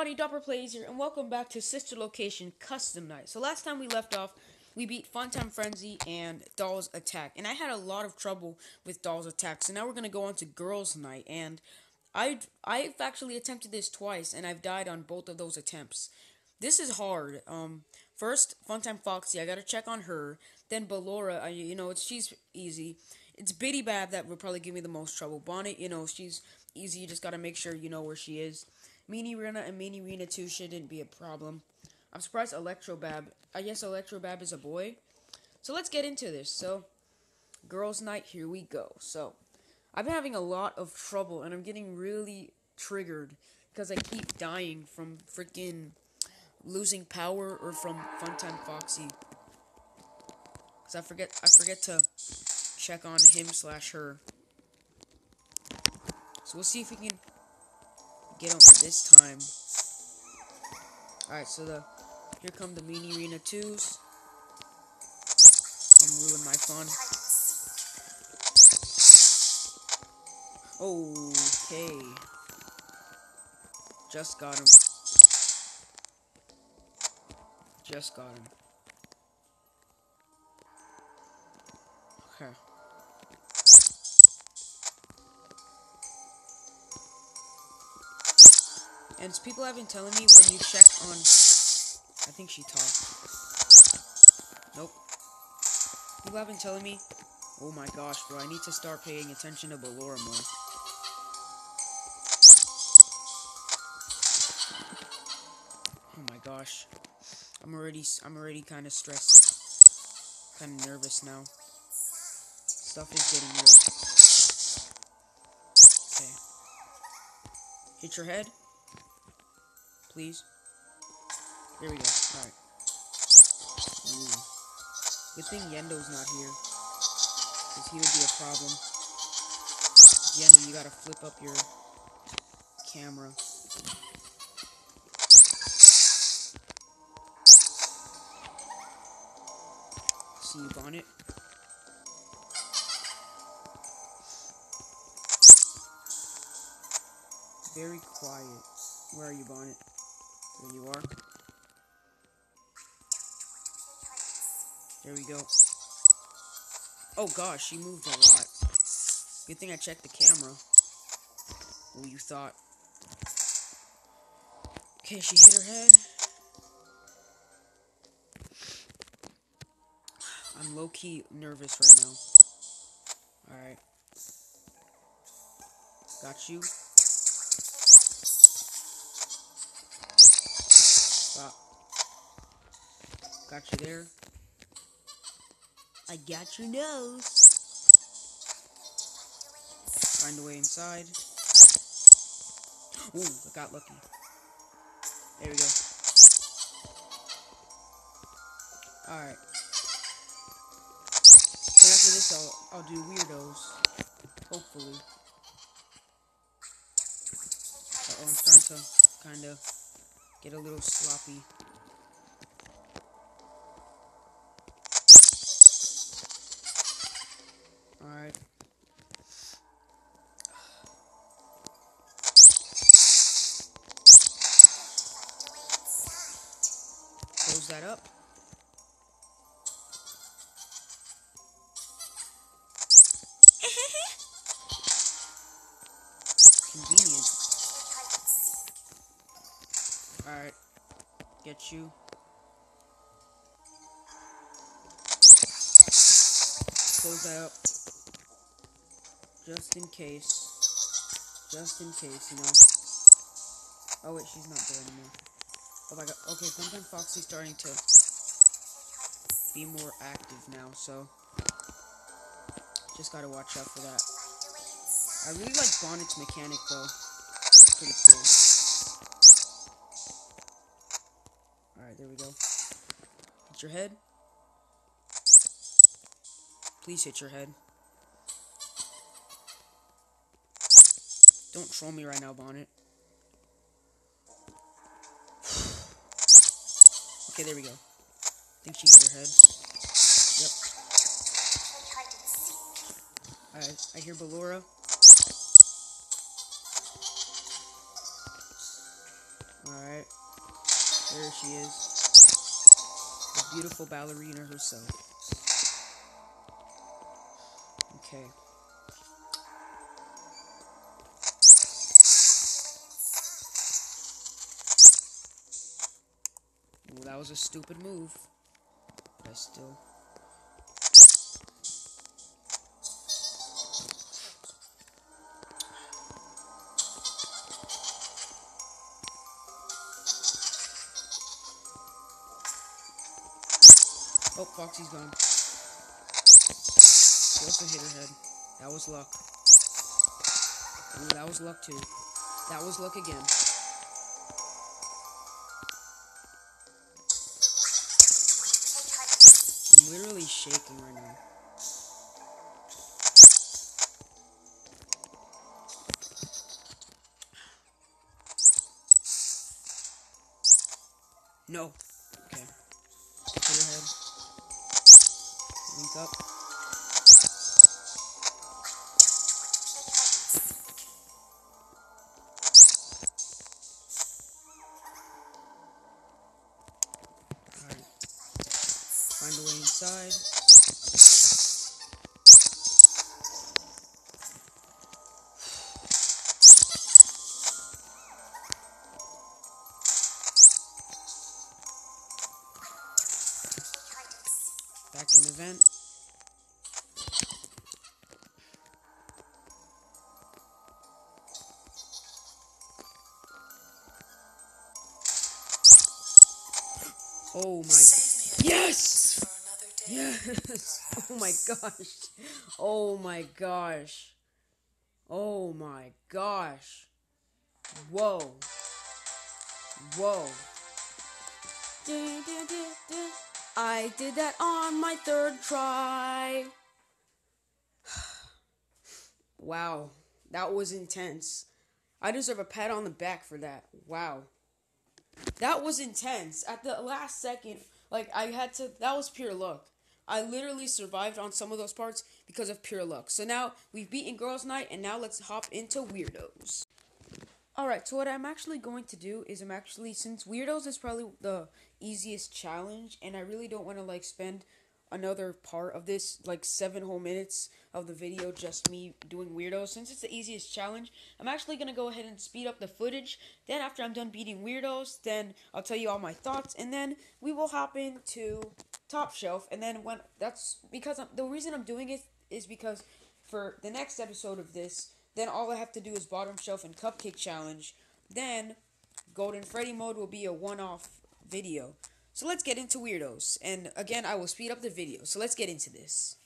everybody, DapperPlayz here, and welcome back to Sister Location Custom Night. So last time we left off, we beat Funtime Frenzy and Dolls Attack, and I had a lot of trouble with Dolls Attack, so now we're going to go on to Girls Night, and i I've actually attempted this twice, and I've died on both of those attempts. This is hard. Um, first, Funtime Foxy, I gotta check on her, then Ballora, I, you know, it's, she's easy. It's Bidybab that would probably give me the most trouble. Bonnet, you know, she's easy, you just gotta make sure you know where she is. Minireena and Minireena 2 shouldn't be a problem. I'm surprised Electrobab. I guess Electrobab is a boy. So let's get into this. So, girls' night, here we go. So, I've been having a lot of trouble and I'm getting really triggered because I keep dying from freaking losing power or from Funtime Foxy. Cause I forget I forget to check on him slash her. So we'll see if we can get him this time. Alright, so the here come the Minireena 2s. I'm ruining my fun. Okay. Just got him. Just got him. And people have been telling me when you check on... I think she talked. Nope. People have been telling me... Oh my gosh, bro, I need to start paying attention to Ballora more. Oh my gosh. I'm already, I'm already kind of stressed. Kind of nervous now. Stuff is getting real. Okay. Hit your head. Please. There we go. Alright. Good thing Yenndo's not here. Because he would be a problem. Yenndo, you gotta flip up your camera. See you, Bonnet. Very quiet. Where are you, Bonnet? There you are. There we go. Oh gosh, she moved a lot. Good thing I checked the camera. What you thought. Okay, she hit her head. I'm low-key nervous right now. Alright. Got you. Got you there. I got your nose. Find a way inside. Ooh, I got lucky. There we go. Alright. After this, I'll, I'll do weirdos. Hopefully. Uh oh I'm starting to kind of get a little sloppy. Close that up. Convenient. Alright. Get you. Close that up. Just in case. Just in case, you know. Oh wait, she's not there anymore. Oh my god. Okay, sometimes Foxy's starting to be more active now, so just gotta watch out for that. I really like Bonnet's mechanic though. It's pretty cool. Alright, there we go. Hit your head. Please hit your head. Don't troll me right now, Bonnet. There we go. I think she hit her head. Yep. Alright, I hear Ballora. Alright. There she is. The beautiful ballerina herself. Okay. That was a stupid move. But I still... Oh, Foxy's gone. She also hit her head. That was luck. That was luck too. That was luck again. I'm literally shaking right now. No. Okay. Link up. Inside. Back in the vent. Oh my. Yes! Oh my gosh. Oh my gosh. Oh my gosh. Whoa. Whoa. I did that on my third try. wow. That was intense. I deserve a pat on the back for that. Wow. That was intense. At the last second, like I had to that was pure luck. I literally survived on some of those parts because of pure luck. So now we've beaten girls night and now let's hop into weirdos. Alright, so what I'm actually going to do is I'm actually since weirdos is probably the easiest challenge and I really don't want to like spend another part of this like 7 whole minutes of the video just me doing weirdos. Since it's the easiest challenge I'm actually to go ahead and speed up the footage. Then after I'm done beating weirdos then I'll tell you all my thoughts and then we will hop into top shelf. And then when that's because I'm, the reason I'm doing it is because for the next episode of this then all I have to do is bottom shelf and cupcake challenge. Then golden freddy mode will be a one-off video so let's get into weirdos. And again I will speed up the video. So let's get into this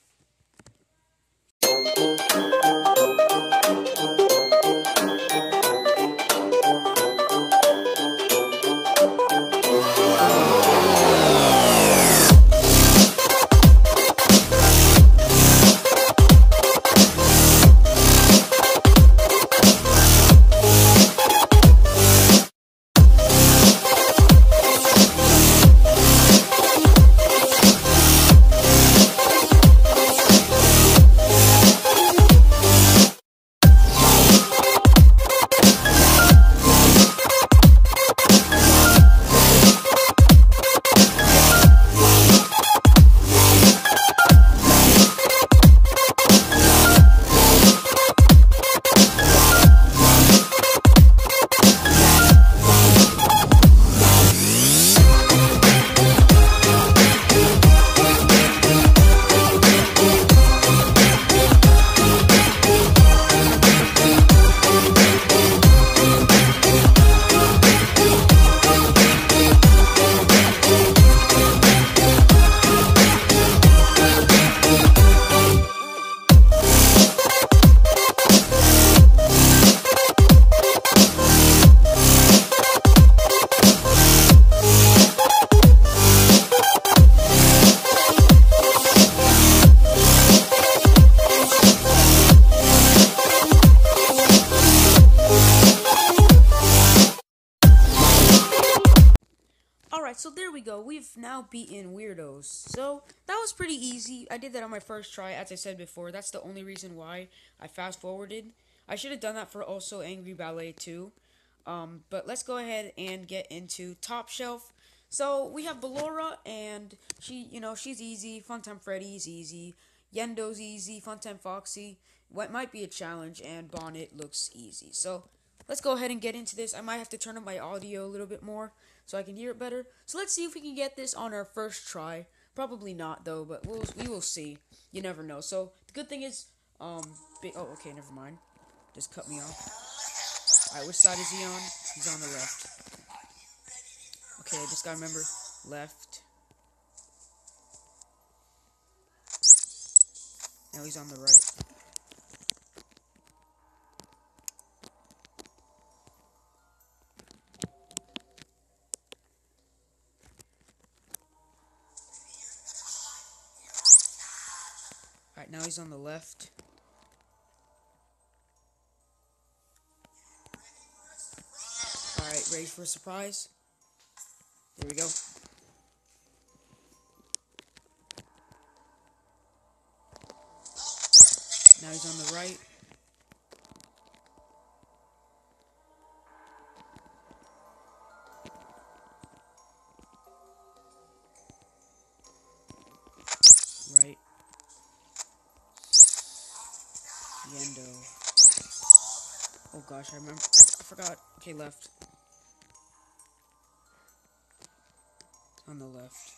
We've weirdos. So that was pretty easy. I did that on my first try, as I said before. That's the only reason why I fast forwarded. I should have done that for also Angry Ballet too. Um, but let's go ahead and get into top shelf. So we have Ballora, and she, you know, she's easy. Funtime Freddy's easy. Yenndo's easy. Funtime Foxy. What might be a challenge, and Bonnet looks easy. So let's go ahead and get into this. I might have to turn up my audio a little bit more so I can hear it better. So let's see if we can get this on our first try. Probably not though, but we'll we will see. You never know. So the good thing is, um, oh okay, never mind. Just cut me off. All right, which side is he on? He's on the left. Okay, I just gotta remember left. Now he's on the right. Now he's on the left. Alright, ready for a surprise? There we go. Now he's on the right. Right. Gosh, I remember. I, forgot. Okay, left. On the left.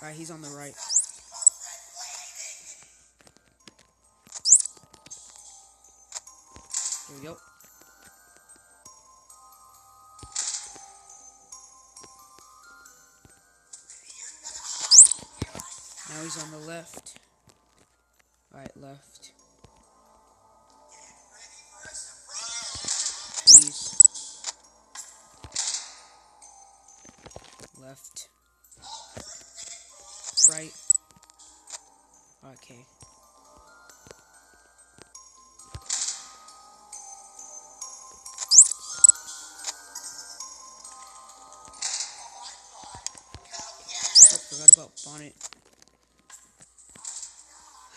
Alright, he's on the right. There we go. Now he's on the left. Right, left. Please. Left. Right. Okay. Forgot about Bonnet.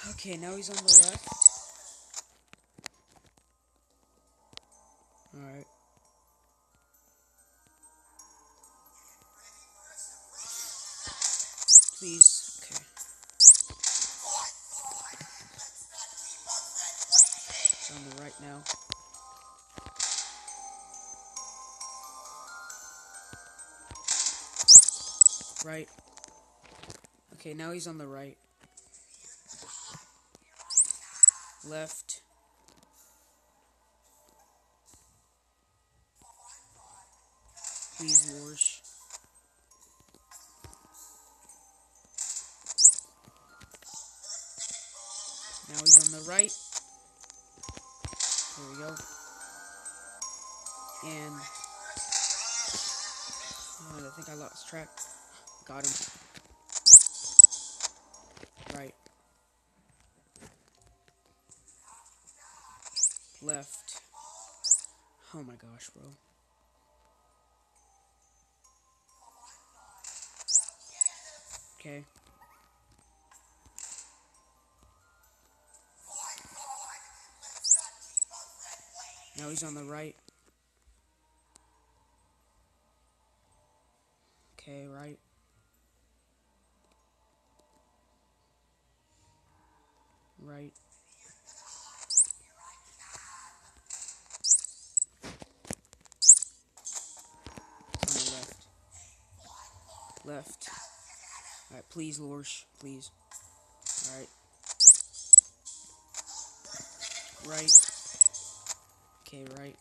Okay, now he's on the left. Alright. Please. Okay. On the right now. Right. Okay, now he's on the right. Left. Please, Warsh. Now he's on the right. There we go. And oh, I think I lost track. Got him. Left. Oh my gosh, bro. Okay. Now he's on the right. Okay, right. Right. Left. Alright, please, Lorsh. Please. Alright. Right. Okay, right.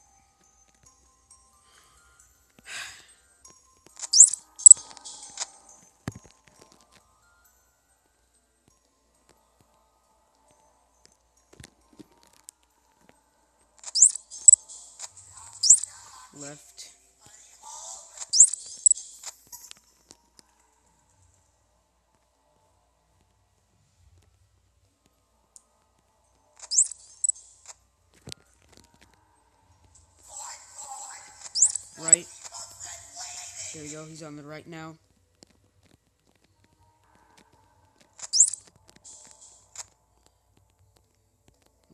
Left. We go. He's on the right now.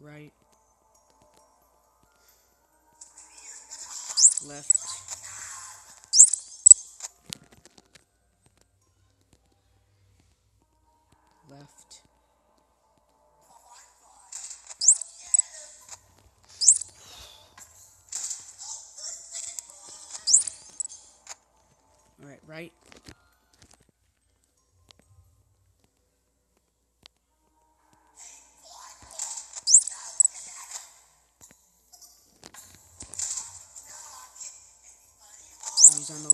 right, left, left.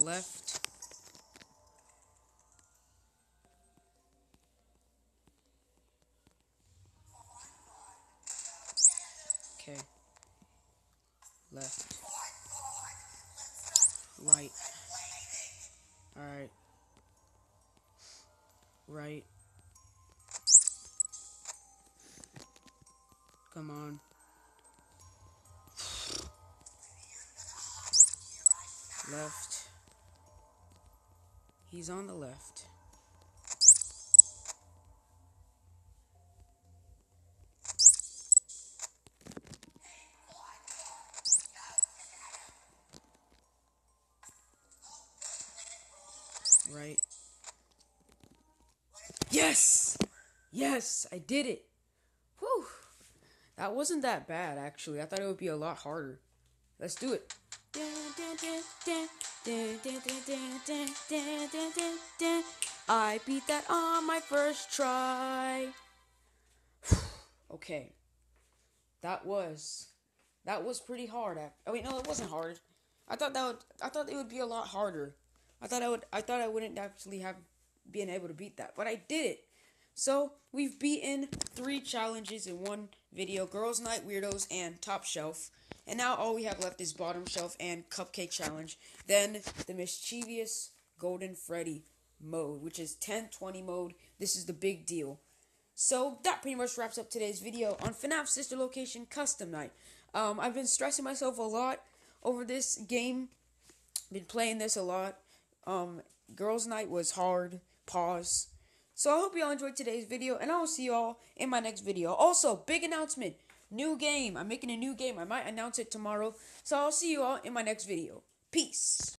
Left. Okay. Left. Right. Alright. Right. Come on. Left. He's on the left. Right. Yes! Yes, I did it. Whew. That wasn't that bad, actually. I thought it would be a lot harder. Let's do it. I beat that on my first try. okay. That was that was pretty hard. I mean, no, it wasn't hard. I thought that would I thought it would be a lot harder. I thought I would I thought I wouldn't actually have been able to beat that, but I did it. So we've beaten three challenges in one video: Girls' Night, Weirdos, and Top Shelf. And now all we have left is Bottom Shelf and Cupcake Challenge. Then the mischievous Golden Freddy mode, which is 1020 mode. This is the big deal. So that pretty much wraps up today's video on FNAF Sister Location Custom Night. Um, I've been stressing myself a lot over this game. Been playing this a lot. Um, Girls' Night was hard. Pause. So I hope you all enjoyed today's video, and I will see you all in my next video. Also, big announcement. New game. I'm making a new game. I might announce it tomorrow. So I'll see you all in my next video. Peace.